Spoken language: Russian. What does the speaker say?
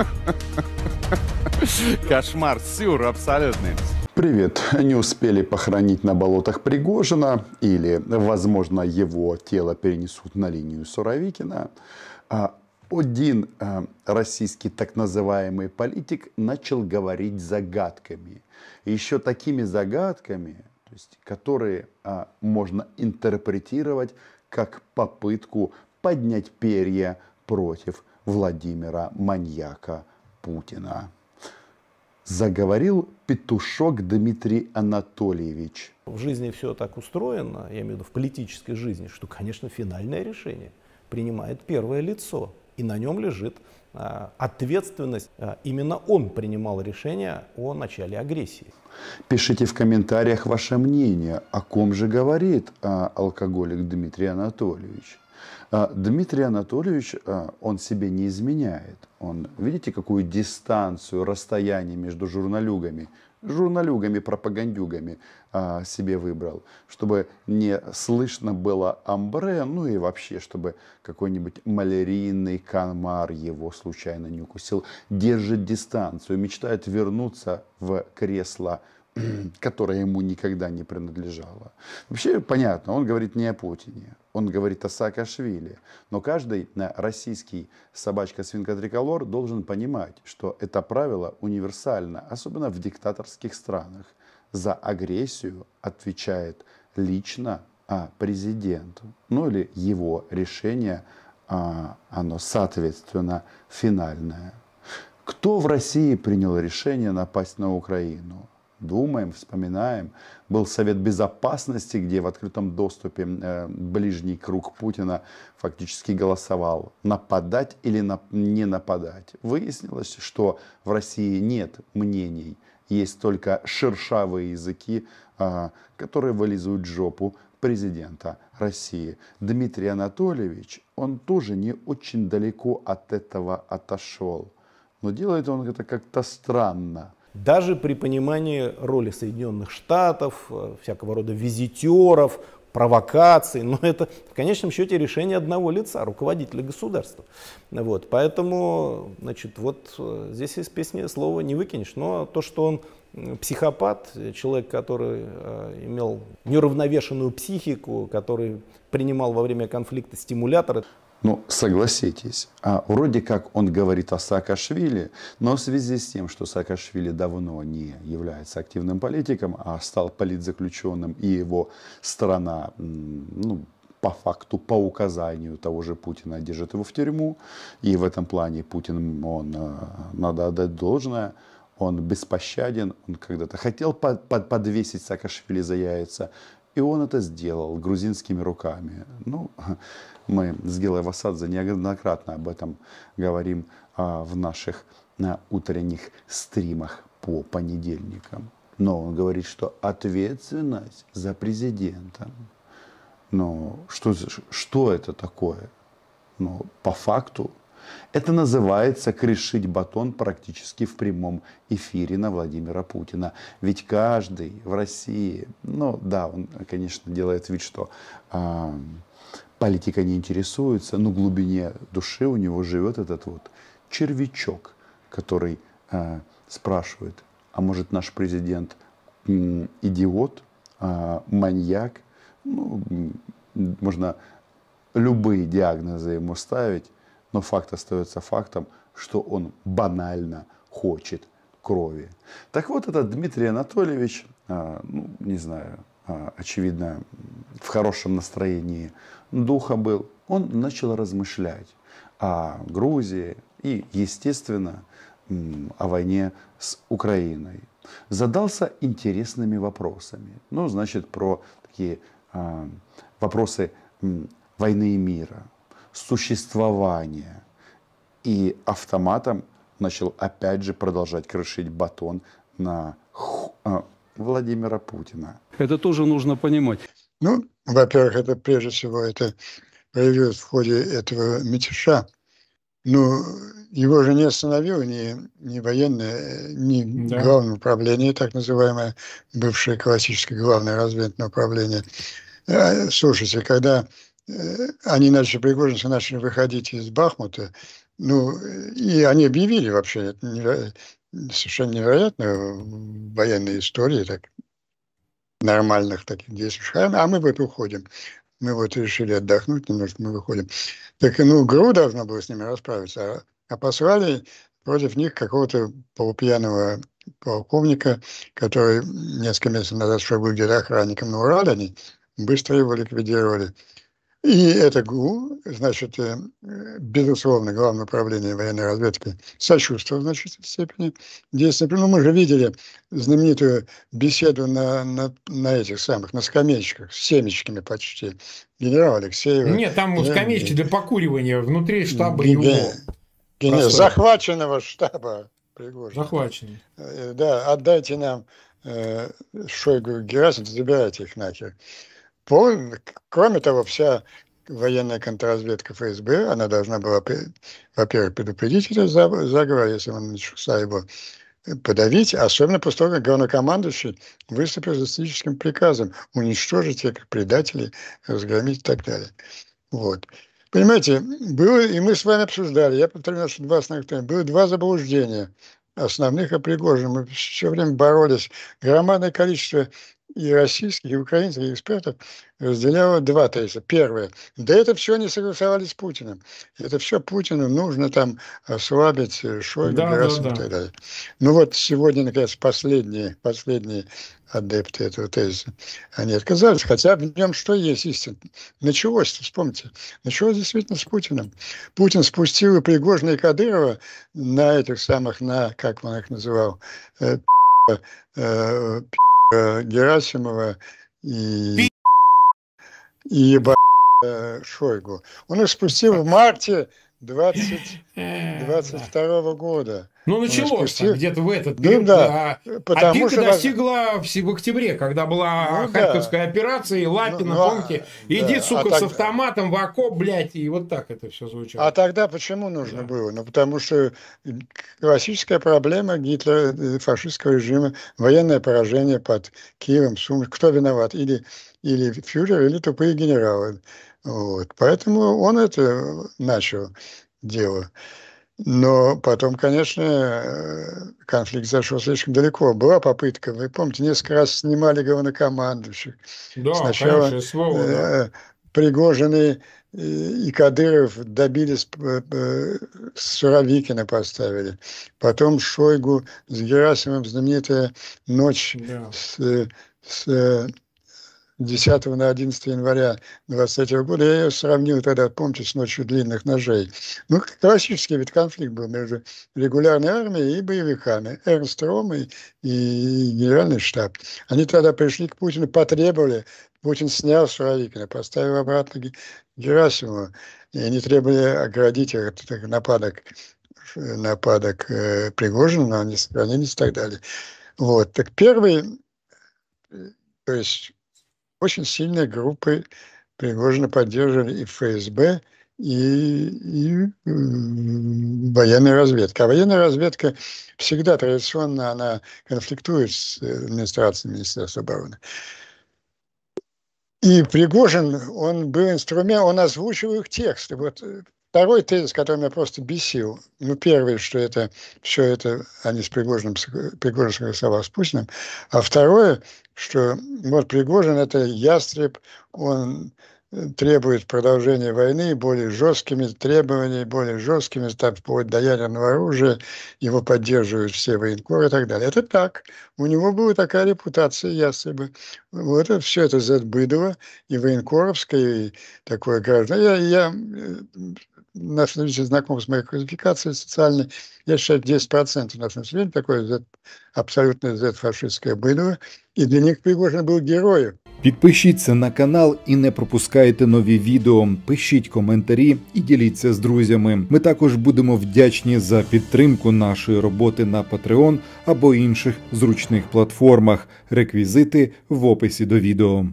Кошмар, сюр абсолютный. Привет. Не успели похоронить на болотах Пригожина или, возможно, его тело перенесут на линию Суровикина. А один а, российский так называемый политик начал говорить загадками. Еще такими загадками, то есть, которые а, можно интерпретировать как попытку поднять перья против Владимира маньяка Путина. Заговорил петушок Дмитрий Анатольевич. В жизни все так устроено, я имею в виду в политической жизни, что, конечно, финальное решение принимает первое лицо. И на нем лежит а, ответственность. А, именно он принимал решение о начале агрессии. Пишите в комментариях ваше мнение, о ком же говорит а, алкоголик Дмитрий Анатольевич. Дмитрий Анатольевич, он себе не изменяет. Он, видите, какую дистанцию, расстояние между журналюгами, журналюгами-пропагандюгами а, себе выбрал, чтобы не слышно было амбре, ну и вообще, чтобы какой-нибудь малярийный канмар его случайно не укусил. Держит дистанцию, мечтает вернуться в кресло которое ему никогда не принадлежало. Вообще понятно, он говорит не о Путине, он говорит о Саакашвили. Но каждый э, российский собачка-свинка-триколор должен понимать, что это правило универсально, особенно в диктаторских странах. За агрессию отвечает лично а, президент, ну или его решение, а, оно соответственно финальное. Кто в России принял решение напасть на Украину? Думаем, вспоминаем. Был Совет Безопасности, где в открытом доступе э, ближний круг Путина фактически голосовал, нападать или не нападать. Выяснилось, что в России нет мнений, есть только шершавые языки, а, которые вылизывают жопу президента России. Дмитрий Анатольевич, он тоже не очень далеко от этого отошел. Но делает он это как-то странно. Даже при понимании роли Соединенных Штатов, э, всякого рода визитеров, провокаций, но это в конечном счете решение одного лица, руководителя государства. Вот, поэтому, значит, вот э, здесь из песни слова не выкинешь, но то, что он психопат, человек, который э, имел неуравновешенную психику, который принимал во время конфликта стимуляторы, ну, согласитесь, а вроде как он говорит о Саакашвили, но в связи с тем, что Саакашвили давно не является активным политиком, а стал политзаключенным, и его страна, ну, по факту, по указанию того же Путина держит его в тюрьму, и в этом плане Путин, он, э, надо отдать должное, он беспощаден, он когда-то хотел под, под, подвесить Саакашвили за яйца, и он это сделал грузинскими руками. Ну, мы с Гилой Васадзе неоднократно об этом говорим а, в наших на утренних стримах по понедельникам. Но он говорит, что ответственность за президента. Но что, что это такое? Но по факту это называется крышить батон практически в прямом эфире на Владимира Путина. Ведь каждый в России, ну да, он, конечно, делает вид, что э, политика не интересуется, но в глубине души у него живет этот вот червячок, который э, спрашивает, а может наш президент э, идиот, э, маньяк, ну, можно любые диагнозы ему ставить, но факт остается фактом, что он банально хочет крови. Так вот, этот Дмитрий Анатольевич, а, ну, не знаю, а, очевидно, в хорошем настроении духа был, он начал размышлять о Грузии и, естественно, о войне с Украиной. Задался интересными вопросами. Ну, значит, про такие а, вопросы войны и мира существования. И автоматом начал опять же продолжать крышить батон на а, Владимира Путина. Это тоже нужно понимать. Ну, во-первых, это прежде всего это проявилось в ходе этого мятежа. Ну, его же не остановило ни, ни военное, ни да. главное управление, так называемое, бывшее классическое главное разведное управление. А, слушайте, когда Э, они начали, пригожинцы начали выходить из Бахмута, Ну, и они объявили вообще, неверо... совершенно невероятно в военной истории, так, нормальных таких действий. А мы вот уходим. Мы вот решили отдохнуть немножко, мы выходим. Так, ну, ГРУ должна была с ними расправиться, а, а послали против них какого-то полупьяного полковника, который несколько месяцев назад шел где-то охранником на Урале, они быстро его ликвидировали. И это ГУ, значит, э, безусловно, Главное управление военной разведки сочувствовало в значительной степени действиям. Ну, мы же видели знаменитую беседу на, на, на этих самых, на скамеечках, с семечками почти, генерал Алексеева. Нет, там э, скамеечки для покуривания внутри штаба ген, его. Ген, захваченного штаба Пригожина. Захваченный. Э, да, отдайте нам э, Шойгу Герасим, забирайте их нахер. Кроме того, вся военная контрразведка ФСБ, она должна была, во-первых, предупредить этот заговор, если он начался его подавить, особенно после того, как главнокомандующий выступил с статическим приказом уничтожить этих предателей, разгромить и так далее. Вот. Понимаете, было, и мы с вами обсуждали, я повторю наши два основных было два заблуждения основных о Пригожине. Мы все время боролись. Громадное количество и российских, и украинских экспертов разделяло два тезиса. Первое. Да это все не согласовали с Путиным. Это все Путину нужно там ослабить э, Шойгу, да, да, да. и так далее. Ну вот сегодня, наконец, последние, последние адепты этого тезиса, они отказались, хотя в нем что есть истина. Началось, вспомните, началось действительно с Путиным. Путин спустил и Пригожина и Кадырова на этих самых, на, как он их называл, э, э, Э, Герасимова и, и э, Шойгу. Он их спустил в марте 20, 22 года. Ну, началось спустил... где-то в этот период. Ну, да, а, а пика что... достигла в, в октябре, когда была ну, Харьковская да. операция, и Лапина, ну, помните, да. иди, а сука, а с автоматом в окоп, блядь, и вот так это все звучало. А тогда почему нужно да. было? Ну, потому что классическая проблема Гитлера, э, фашистского режима, военное поражение под Киевом, Сум. Кто виноват? Или, или фюрер, или тупые генералы. Вот. Поэтому он это начал дело. Но потом, конечно, э, конфликт зашел слишком далеко. Была попытка, вы помните, несколько раз снимали главнокомандующих. Да, Сначала конечно, слово, да. Э, Пригожины и Кадыров добились, э, Суровикина поставили. Потом Шойгу с Герасимом знаменитая ночь да. с, с 10 на 11 января 23 года, я ее сравнил тогда, помните, с ночью длинных ножей. Ну, классический ведь конфликт был между регулярной армией и боевиками. Эрнст Ром и, и генеральный штаб. Они тогда пришли к Путину, потребовали, Путин снял Суровикина, поставил обратно Герасимова, и они требовали оградить их от нападок, нападок э, Пригожина, но они сохранились и так далее. Вот. Так первый, э, то есть очень сильные группы Пригожина поддерживали и ФСБ, и, и военная разведка. А военная разведка всегда традиционно она конфликтует с администрацией Министерства обороны. И Пригожин, он был инструмент, он озвучивал их тексты. Вот Второй тезис, который меня просто бесил, ну, первый, что это все это они с Пригожиным, Пригожин согласовал с Путиным, а второе, что вот Пригожин – это ястреб, он требует продолжения войны более жесткими требованиями, более жесткими, так, вплоть до ядерного оружия, его поддерживают все военкоры и так далее. Это так. У него была такая репутация ястреба. Вот это все это Зетбыдово и военкоровское, и такое гражданство. Я, я наше население знакомо с моей квалификацией социальной, я считаю, 10% нашего населения такое Z, абсолютно Z-фашистское было, і для них Пригожин був героєм. Підпишіться на канал і не пропускайте нові відео. Пишіть коментарі і діліться з друзями. Ми також будемо вдячні за підтримку нашої роботи на Patreon або інших зручних платформах. Реквізити в описі до відео.